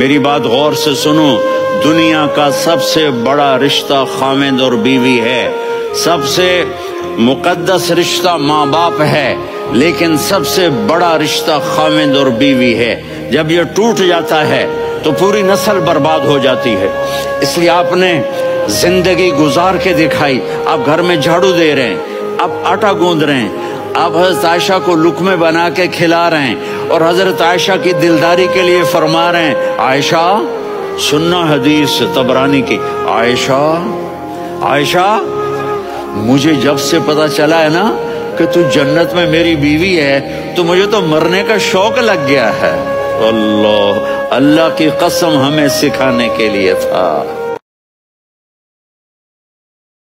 मेरी बात गौर से सुनो। दुनिया का सबसे बड़ा रिश्ता खामिद और बीवी है। सबसे मुकद्दस रिश्ता माँ बाप है, लेकिन सबसे बड़ा रिश्ता खामिद और बीवी है। जब ये टूट जाता है तो पूरी नस्ल बर्बाद हो जाती है। इसलिए आपने ज़िंदगी गुजार के दिखाई। आप घर में झाड़ू दे रहे हैं, आप आटा गूंद रहे हैं आप हज़रत आयशा को लुकमे बना के खिला रहे हैं और हज़रत आयशा की दिलदारी के लिए फरमा रहे हैं, आयशा, सुन्ना हदीस तबरानी की, आयशा आयशा, मुझे जब से पता चला है ना कि तू जन्नत में मेरी बीवी है तो मुझे तो मरने का शौक लग गया है। अल्लाह अल्लाह की कसम हमें सिखाने के लिए था।